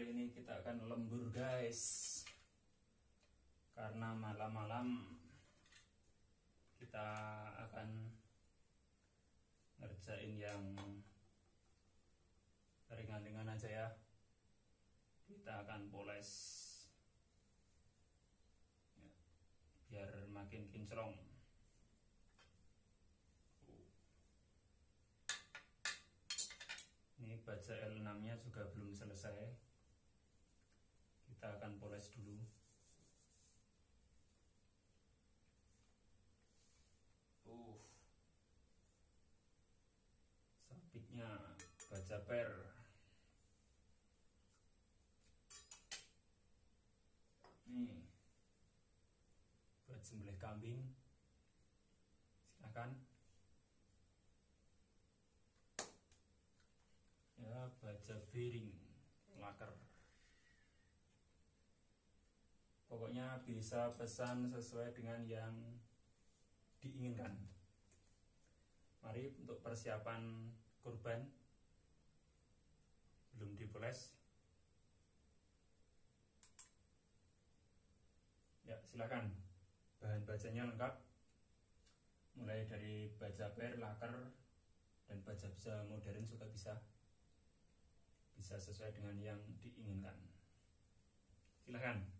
kali ini kita akan lembur guys. Karena malam-malam kita akan ngerjain yang ringan-ringan aja ya. Kita akan poles. Ya, biar makin kinclong. Ini baja L6 nya juga belum per nih. Buat sembelih kambing. Silakan. Ya baja bearing laker. Pokoknya bisa pesan sesuai dengan yang diinginkan. Mari untuk persiapan kurban dipoles ya silakan bahan bajanya lengkap mulai dari baja per laker dan baja-baja modern juga bisa bisa sesuai dengan yang diinginkan. Silahkan.